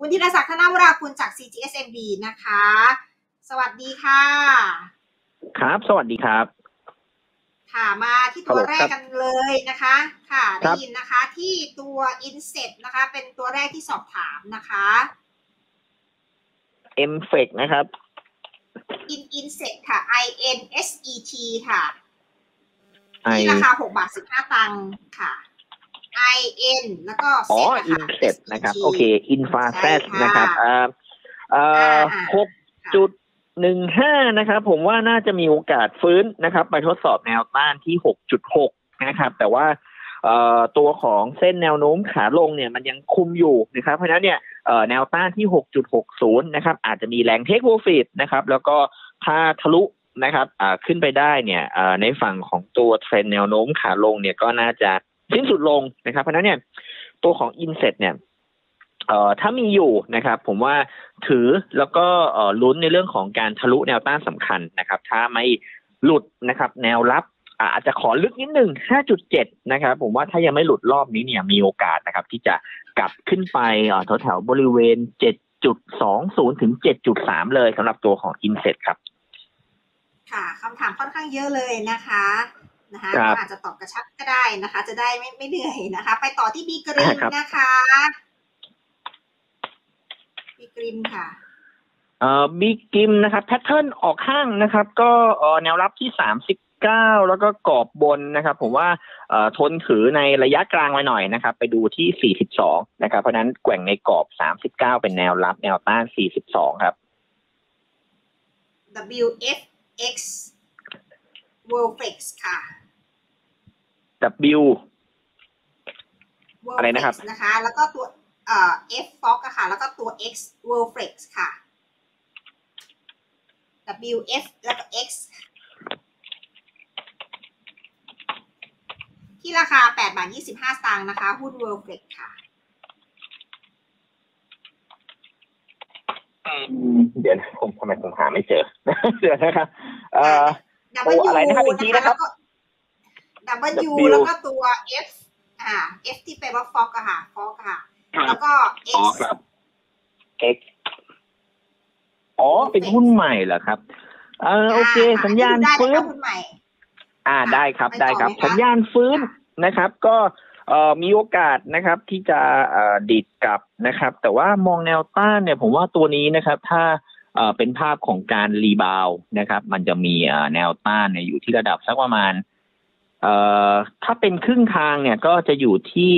คุณธีรศักดิ์ธนวราคุณจาก CGSMB นะคะ สวัสดีค่ะ ครับ สวัสดีครับ ค่ะมาที่ตัวแรกกันเลยนะคะ ค่ะครัได้บยินนะคะที่ตัว Inset นะคะ เป็นตัวแรกที่สอบถามนะคะเอ็มเฟกนะครับ In Inset ค่ะ I N S E T ค่ะไอที่ราคา6บาท15ตังค์ค่ะ I N แล้วก็อ๋อ Set อินนะคะ SET SET นะครับ โอเคอินฟาเซสใช่ค่ะนะครับเอ่อเอ่ออ่าหกจุดหนึ่งห้านะครับผมว่าน่าจะมีโอกาสฟื้นนะครับ ไปทดสอบแนวต้านที่หกจุดหกนะครับ แต่ว่าเอ่อตัวของเส้นแนวโน้มขาลงเนี่ยมันยังคุมอยู่นะครับ เพราะฉะนั้นเนี่ยเอ่อแนวต้านที่ 6.60 นะครับ อาจจะมีแรง take profit นะครับ แล้วก็ถ้าทะลุนะครับอ่าขึ้นไปได้เนี่ยเอ่อในฝั่งของตัวเทรนแนวโน้มขาลงเนี่ยก็น่าจะ สิ้นสุดลงนะครับ เพราะนั้นเนี่ยตัวของอินเซ็ตเนี่ยเอ่อถ้ามีอยู่นะครับ ผมว่าถือแล้วก็เอ่อลุ้นในเรื่องของการทะลุแนวต้านสำคัญนะครับ ถ้าไม่หลุดนะครับ แนวรับอาจจะขอลึกนิดหนึ่ง 5.7 นะครับ ผมว่าถ้ายังไม่หลุดรอบนี้เนี่ยมีโอกาสนะครับ ที่จะกลับขึ้นไปแถวๆบริเวณ 7.20 ถึง 7.3 เลยสำหรับตัวของ Inset ครับ ค่ะคำถามค่อนข้างเยอะเลยนะคะ นะคะครับก็อาจจะตอบกระชับก็ได้นะคะ จะได้ไม่ไม่เหนื่อยนะคะ ไปต่อที่บีกริมครับนะคะบีกริมค่ะเอ่อบีกริมนะครับ pattern ออกข้างนะครับ ก็เอ่อแนวรับที่สามสิบเก้าแล้วก็กรอบบนนะครับ ผมว่าเอ่อทนถือในระยะกลางไว้หน่อยนะครับ ไปดูที่สี่สิบสองนะครับ เพราะฉะนั้นแกว่งในกรอบสามสิบเก้าเป็นแนวรับแนวต้านสี่สิบสองครับ WFX Worldflex ค่ะ W Worldflex อะไรนะครับ นะคะ แล้วก็ตัวเอ่อ F Fox อะค่ะ แล้วก็ตัว X Worldflex ค่ะ WF แล้วก็ X ที่ราคา8บาท25 สตางค์นะคะ หุ้น Worldflex ค่ะ เดี๋ยวนะผมทำไมผมหาไม่เจอ เดี๋ยวนะครับเอ่อ W โอ้อะไรนะครับอีกทีนะครับแล้วก็ W W แล้วก็ตัว F อ่า F ที่แปลว่า Fox อะค่ะ Fox อะค่ะ แล้วก็ X อ๋อครับ X อ๋อ เป็นหุ้นใหม่เหรอครับ เออโอเคอ่สัญญาณได้ฟื้นะนคะหุ้นใหม่อ่าค่ะได้ครับไปต่อได้ครับไหมคะสัญญาณฟื้นค่ะนะครับ ก็เอ่อมีโอกาสนะครับที่จะเอ่อดีดกลับนะครับ แต่ว่ามองแนวต้านเนี่ย ผมว่าตัวนี้นะครับ ถ้า เป็นภาพของการรีบาวนะครับ มันจะมีแนวต้านอยู่ที่ระดับสักประมาณเอถ้าเป็นครึ่งทางเนี่ยก็จะอยู่ที่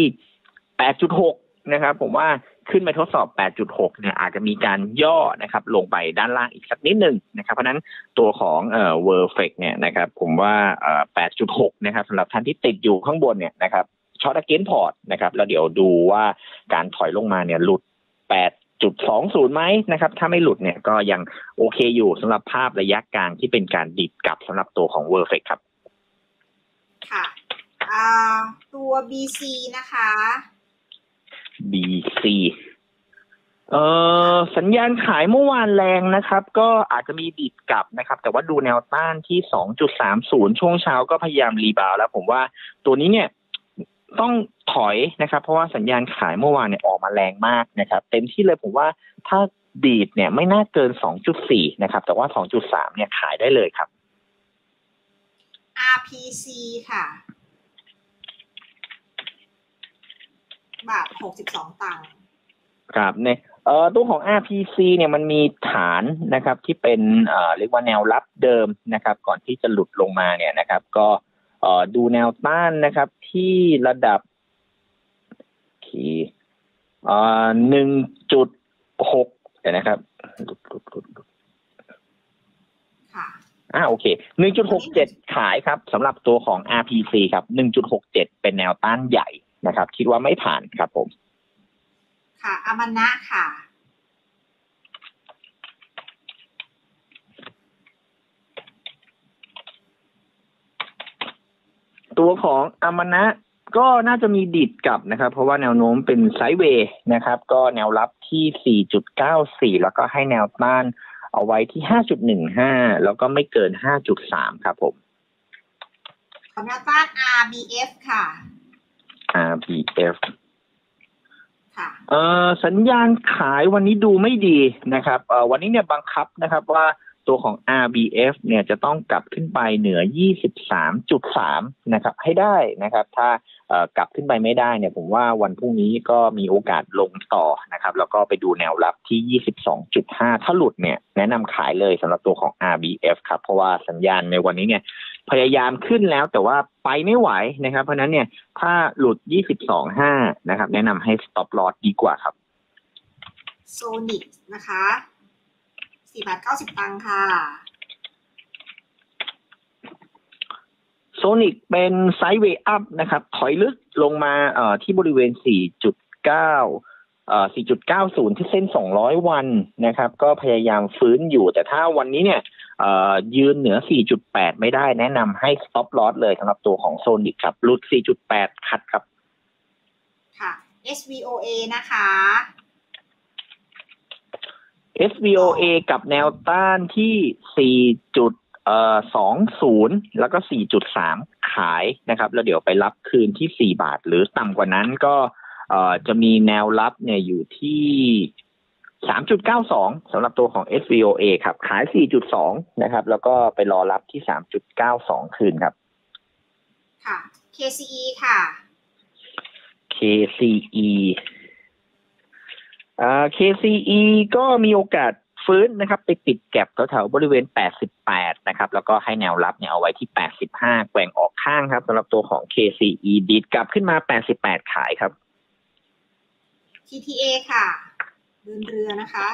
8.6 นะครับ ผมว่าขึ้นไปทดสอบ 8.6 เนี่ยอาจจะมีการย่อนะครับ ลงไปด้านล่างอีกสักนิดหนึ่งนะครับ เพราะนั้นตัวของเอ่อ World f e เนี่ยนะครับ ผมว่าเอ่อ8.6 นะครับสำหรับท่านที่ติดอยู่ข้างบนเนี่ยนะครับช็อตเกนพอร์ตนะครับ แล้วเดี๋ยวดูว่าการถอยลงมาเนี่ยหลุด 8.20ไหมนะครับ ถ้าไม่หลุดเนี่ยก็ยังโอเคอยู่สำหรับภาพระยะกลางที่เป็นการดิดกลับสำหรับตัวของ World f e c ครับ ค่ะอ่าตัว BC นะคะ BC เอ่อสัญญาณขายเมื่อวานแรงนะครับ ก็อาจจะมีดิดกลับนะครับ แต่ว่าดูแนวต้านที่ 2.30 ช่วงเช้าก็พยายาม rebound แล้ว ผมว่าตัวนี้เนี่ย ต้องถอยนะครับ เพราะว่าสัญญาณขายเมื่อวานเนี่ยออกมาแรงมากนะครับ เต็มที่เลยผมว่าถ้าดีดเนี่ยไม่น่าเกิน 2.4 นะครับ แต่ว่า 2.3 เนี่ยขายได้เลยครับ RPC ค่ะ บาท 62 ตังค์ครับในเอ่อตัวของ RPC เนี่ยมันมีฐานนะครับที่เป็นเอ่อเรียกว่าแนวรับเดิมนะครับ ก่อนที่จะหลุดลงมาเนี่ยนะครับ ก็เอ่อ ดูแนวต้านนะครับ ที่ระดับที่เอ่อหนึ่งจุดหกเดี๋ยวนะครับหลุดหลุดหลุดหลุดค่ะอ่าโอเคหนึ่งจุดหกเจ็ดขายครับสำหรับตัวของ RPC ครับหนึ่งจุดหกเจ็ดเป็นแนวต้านใหญ่นะครับ คิดว่าไม่ผ่านครับผม ค่ะอามานะค่ะ ตัวของอามานะก็น่าจะมีดิดกลับนะครับ เพราะว่าแนวโน้มเป็นไซด์เวย์นะครับ ก็แนวรับที่ 4.94 แล้วก็ให้แนวต้านเอาไว้ที่ 5.15 แล้วก็ไม่เกิน 5.3 ครับผมขอแนวต้าน RBF ค่ะ RPF ค่ะเอ่อสัญญาณขายวันนี้ดูไม่ดีนะครับเอ่อวันนี้เนี่ยบังคับนะครับว่า ตัวของ RBF เนี่ยจะต้องกลับขึ้นไปเหนือ 23.3 นะครับ ให้ได้นะครับ ถ้ากลับขึ้นไปไม่ได้เนี่ย ผมว่าวันพรุ่งนี้ก็มีโอกาสลงต่อนะครับ แล้วก็ไปดูแนวรับที่ 22.5 ถ้าหลุดเนี่ย แนะนำขายเลยสำหรับตัวของ RBF ครับ เพราะว่าสัญญาณในวันนี้เนี่ยพยายามขึ้นแล้วแต่ว่าไปไม่ไหวนะครับ เพราะฉะนั้นเนี่ยถ้าหลุด 22.5 นะครับ แนะนำให้ stop loss ดีกว่าครับ โซนิกนะคะ สี่บาทเก้าสิบตังค์ค่ะ โซนิกเป็น sideway up นะครับ ถอยลึกลงมาเอ่อที่บริเวณ 4.9เอ่อ4.90 ที่เส้น 200 วันนะครับ ก็พยายามฟื้นอยู่ แต่ถ้าวันนี้เนี่ยเอ่อยืนเหนือ 4.8 ไม่ได้แนะนำให้ stop loss เลยสำหรับตัวของโซนิกครับหลุด 4.8 คัดครับ ค่ะ SVOA นะคะ SVOA กับแนวต้านที่ 4. จุดเอ่อ20แล้วก็4.3ขายนะครับ แล้วเดี๋ยวไปรับคืนที่4บาท หรือต่ำกว่านั้นก็เอ่อจะมีแนวรับเนี่ยอยู่ที่3.92สำหรับตัวของ SVOA ครับ ขาย4.2นะครับ แล้วก็ไปรอรับที่3.92คืนครับ ค่ะ KCE ค่ะ KCE อ่า KCE ก็มีโอกาสฟื้นนะครับไปปิดแก็บแถวๆบริเวณ 88 นะครับ แล้วก็ให้แนวรับเนี่ยเอาไว้ที่ 85 แกว่งออกข้างครับสำหรับตัวของ KCE ดีดกลับขึ้นมา 88 ขายครับ TTA ค่ะเดินเรือนะคะ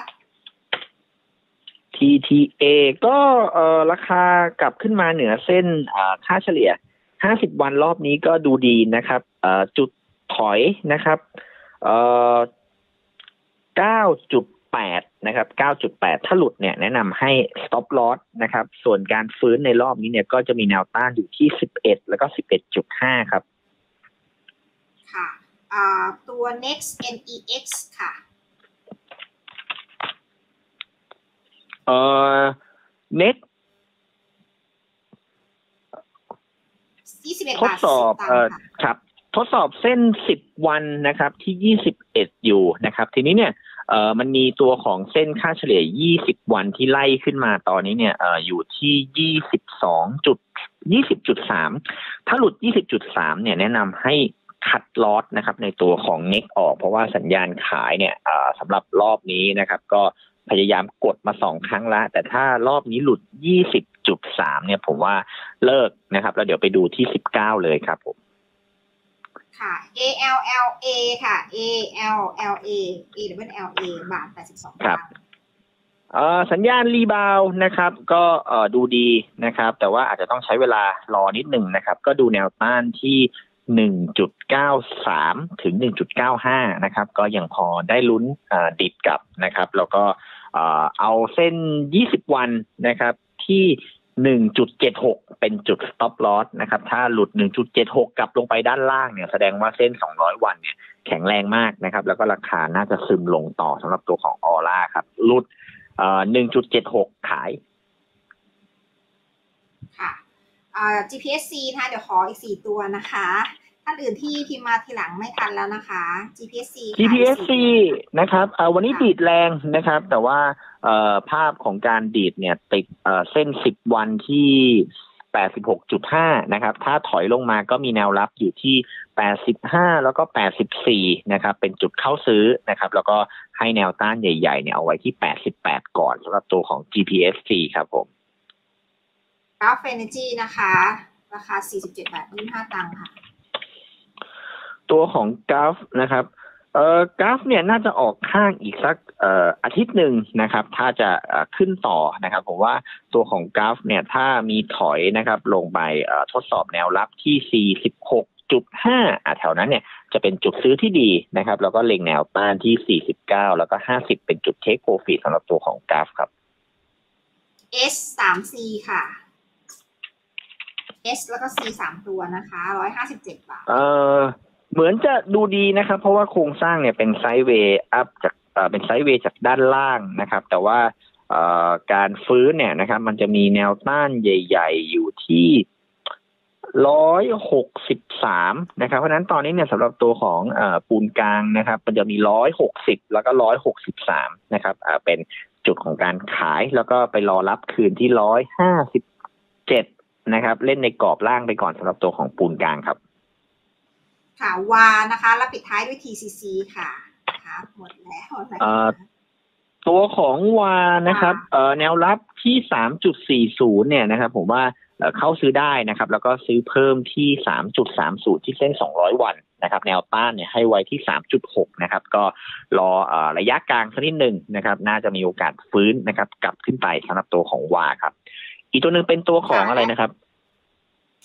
TTA ก็เอ่อราคากลับขึ้นมาเหนือเส้นอ่าค่าเฉลี่ย 50 วันรอบนี้ก็ดูดีนะครับเอ่อจุดถอยนะครับเอ่อ 9.8 นะครับ 9.8 ถ้าหลุดเนี่ยแนะนำให้ stop loss นะครับ ส่วนการฟื้นในรอบนี้เนี่ยก็จะมีแนวต้านอยู่ที่ 11 แล้วก็ 11.5 ครับ ค่ะอ่าตัว next NEX ค่ะ เอ่อ net 21ทดบาทสอบ10ตังเอ่อค์ค่ะครับ ทดสอบเส้น 10 วันนะครับ ที่ 21 อยู่นะครับ ทีนี้เนี่ย เอ่อมันมีตัวของเส้นค่าเฉลี่ย 20 วันที่ไล่ขึ้นมาตอนนี้เนี่ยเอ่ออยู่ที่ 22จุด20.3 ถ้าหลุด 20.3 เนี่ยแนะนำให้คัดลอสนะครับในตัวของเน็กออก เพราะว่าสัญญาณขายเนี่ยเอ่อสำหรับรอบนี้นะครับ ก็พยายามกดมาสองครั้งละ แต่ถ้ารอบนี้หลุด 20.3 เนี่ยผมว่าเลิกนะครับ แล้วเดี๋ยวไปดูที่ 19 เลยครับผม ค่ะ ALLA ค่ะ ALLA A W L A บาท82ครับตังค์เอ่อสัญญาณรีบาวด์นะครับ ก็เอ่อดูดีนะครับ แต่ว่าอาจจะต้องใช้เวลารอนิดหนึ่งนะครับ ก็ดูแนวต้านที่1.93ถึง1.95นะครับ ก็ยังพอได้ลุ้นเอ่อดิดกลับนะครับ แล้วก็เอ่อเอาเส้น20วันนะครับที่ 1.76 เป็นจุด stop loss นะครับ ถ้าหลุด 1.76 กลับลงไปด้านล่างเนี่ย แสดงว่าเส้น 200 วันเนี่ยแข็งแรงมากนะครับ แล้วก็ราคาน่าจะซึมลงต่อสำหรับตัวของออร่าครับ หลุดอ่อ1.76 ขาย ค่ะอ่า GPSC นะคะ เดี๋ยวขออีก 4 ตัวนะคะ ท่านอื่นที่พิมพ์มาทีหลังไม่ทันแล้วนะคะ GPSC ค่ะ GPSC อีกสี่ตัวนะครับเอ่อวันนี้ดีดแรงนะครับ แต่ว่าเอ่อภาพของการดีดเนี่ยติดเอ่อเส้น 10 วันที่86.5 นะครับ ถ้าถอยลงมาก็มีแนวรับอยู่ที่ 85 แล้วก็ 84 นะครับ เป็นจุดเข้าซื้อนะครับ แล้วก็ให้แนวต้านใหญ่ๆ เนี่ยเอาไว้ที่ 88 ก่อนสำหรับตัวของ GPSC ครับผมกราฟเอเนจีนะคะ ราคา 47 บาท25ตังค์ค่ะ ตัวของกราฟนะครับเอ่อกราฟเนี่ยน่าจะออกข้างอีกสักเอ่ออาทิตย์หนึ่งนะครับ ถ้าจะเอ่อขึ้นต่อนะครับผมว่าตัวของกราฟเนี่ยถ้ามีถอยนะครับลงไปเอ่อทดสอบแนวรับที่ 46.5อะแถวนั้นเนี่ยจะเป็นจุดซื้อที่ดีนะครับ แล้วก็เล็งแนวต้านที่ 49 แล้วก็ 50 เป็นจุดเทคโปรฟิตสำหรับตัวของกราฟครับ S 3 C ค่ะ S แล้วก็ C 3 ตัวนะคะ 157 บาท เอ่อ เหมือนจะดูดีนะครับ เพราะว่าโครงสร้างเนี่ยเป็นไซด์เวย์อัพจากเป็นไซด์เวย์จากด้านล่างนะครับ แต่ว่าการฟื้นเนี่ยนะครับ มันจะมีแนวต้านใหญ่ ๆ อยู่ที่ร้อยหกสิบสามนะครับ เพราะนั้นตอนนี้เนี่ยสำหรับตัวของอปูนกลางนะครับ มันจะมีร้อยหกสิบแล้วก็ร้อยหกสิบสามนะครับเป็นจุดของการขายแล้วก็ไปรอรับคืนที่ร้อยห้าสิบเจ็ดนะครับ เล่นในกรอบล่างไปก่อนสำหรับตัวของปูนกลางครับ ค่ะวานะคะ แล้วปิดท้ายด้วย TCC ค่ะนะคะหมดแล้วนะคะเอ่อตัวของวานะครับเอ่อแนวรับที่สามจุดสี่ศูนย์เนี่ยนะครับ ผมว่าเอ่อเข้าซื้อได้นะครับ แล้วก็ซื้อเพิ่มที่สามจุดสามศูนย์ที่เส้นสองร้อยวันนะครับ แนวต้านเนี่ยให้ไว้ที่สามจุดหกนะครับ ก็รอเอ่อระยะกลางสักนิดหนึ่งนะครับ น่าจะมีโอกาสฟื้นนะครับ กลับขึ้นไปสำหรับตัวของวาครับ อีกตัวหนึ่งเป็นตัวของอะไรนะครับ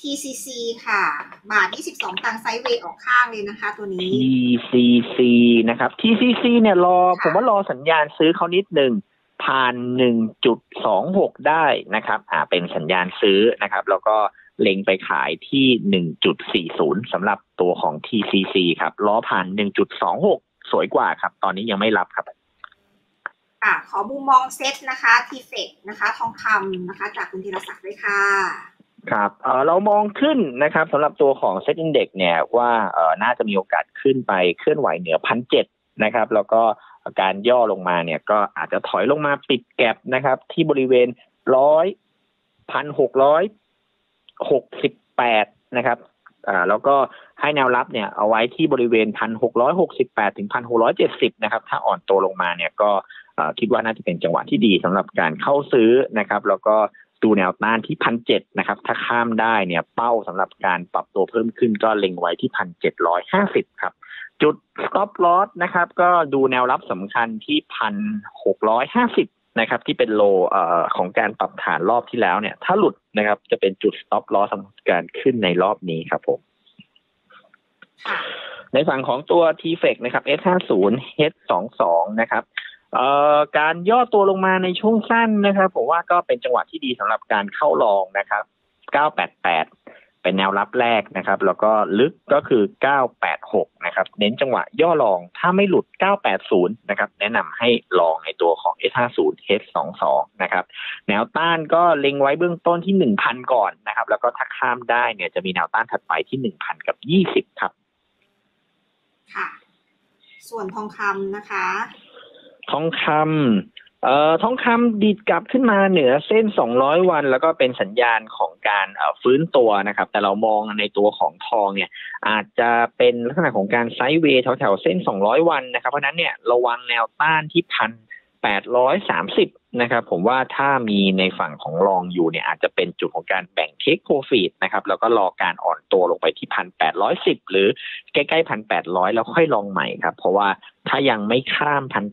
TCC ค่ะ บาท 22 ตังค์ไซด์เวย์ออกข้างเลยนะคะ ตัวนี้ TCC นะครับ TCC เนี่ยรอค่ะผมว่ารอสัญญาณซื้อเขานิดหนึ่งผ่านหนึ่งจุดสองหกได้นะครับ อ่า เป็นสัญญาณซื้อนะครับ แล้วก็เล็งไปขายที่หนึ่งจุดสี่ศูนย์สำหรับตัวของ TCC ครับรอผ่านหนึ่งจุดสองหกสวยกว่าครับ ตอนนี้ยังไม่รับครับค่ะขอมุมมองเซตนะคะ ทีเฟกนะคะ ทองคำนะคะ จากคุณธีรศักดิ์ด้วยค่ะ ครับเเรามองขึ้นนะครับสำหรับตัวของเซ็ตอินเด็กเนี่ยว่าน่าจะมีโอกาสขึ้นไปเคลื่อนไหวเหนือพันเจ็ดนะครับ แล้วก็การย่อลงมาเนี่ยก็อาจจะถอยลงมาปิดแก็บนะครับ ที่บริเวณร้อยพันหกร้อยหกสิบแปดนะครับอ่าแล้วก็ให้แนวรับเนี่ยเอาไว้ที่บริเวณพันหกร้อยหกสิบแปดถึงพันหกร้อยเจ็ดสิบนะครับ ถ้าอ่อนตัวลงมาเนี่ยก็คิดว่าน่าจะเป็นจังหวะที่ดีสำหรับการเข้าซื้อนะครับ แล้วก็ ดูแนวต้านที่พันเจ็ดนะครับ ถ้าข้ามได้เนี่ยเป้าสำหรับการปรับตัวเพิ่มขึ้นก็เล็งไว้ที่พันเจ็ดร้อยห้าสิบครับ จุด stop loss นะครับ ก็ดูแนวรับสำคัญที่พันหกร้อยห้าสิบนะครับ ที่เป็นโลอของการปรับฐานรอบที่แล้วเนี่ย ถ้าหลุดนะครับ จะเป็นจุด stop loss สำหรับการขึ้นในรอบนี้ครับผมในฝั่งของตัว t f e c นะครับ S50 H22 นะครับ เอ่อการย่อตัวลงมาในช่วงสั้นนะครับ ผมว่าก็เป็นจังหวะที่ดีสำหรับการเข้าลองนะครับ 988 เป็นแนวรับแรกนะครับ แล้วก็ลึกก็คือ 986 นะครับ เน้นจังหวะย่อลองถ้าไม่หลุด 980 นะครับ แนะนำให้ลองในตัวของ S50 H22 นะครับ แนวต้านก็เล็งไว้เบื้องต้นที่ 1,000 ก่อนนะครับ แล้วก็ถ้าข้ามได้เนี่ยจะมีแนวต้านถัดไปที่ 1,000 กับ 20 ครับ ค่ะ ส่วนทองคำนะคะ ทองคำเอ่อทองคำดีดกลับขึ้นมาเหนือเส้น 200 วัน แล้วก็เป็นสัญญาณของการฟื้นตัวนะครับ แต่เรามองในตัวของทองเนี่ย อาจจะเป็นลักษณะของการไซด์เวย์แถวๆเส้น 200 วันนะครับ เพราะฉะนั้นเนี่ยระวังแนวต้านที่พัน830 นะครับ ผมว่าถ้ามีในฝั่งของรองอยู่เนี่ยอาจจะเป็นจุดของการแบ่งเทคโปรฟิตนะครับ แล้วก็รอการอ่อนตัวลงไปที่พัน810หรือใกล้ๆพัน800แล้วค่อยลองใหม่ครับ เพราะว่าถ้ายังไม่ข้ามพัน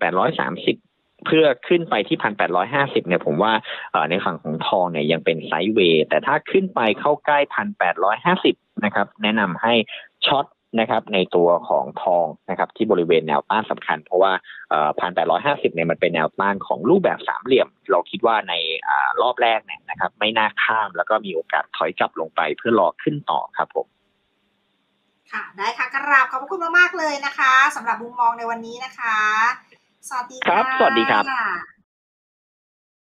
830เพื่อขึ้นไปที่พันแปดร้อยห้าสิบเนี่ยผมว่าในฝั่งของทองเนี่ยยังเป็นไซด์เวย์แต่ถ้าขึ้นไปเข้าใกล้พันแปดร้อยห้าสิบนะครับ แนะนำให้ช็อต นะครับในตัวของทองนะครับที่บริเวณแนวต้านสำคัญ เพราะว่าพันแปดร้อยห้าสิบเนี่ยมันเป็นแนวต้านของรูปแบบสามเหลี่ยม เราคิดว่าในอารอบแรกเนี่ยนะครับ ไม่น่าข้ามแล้วก็มีโอกาสถอยกลับลงไปเพื่อรอขึ้นต่อครับผมค่ะได้ค่ะกราบขอบพระคุณมากๆเลยนะคะสำหรับมุมมองในวันนี้นะคะ สวัสดีครับค่ะสวัสดีครับค่ะ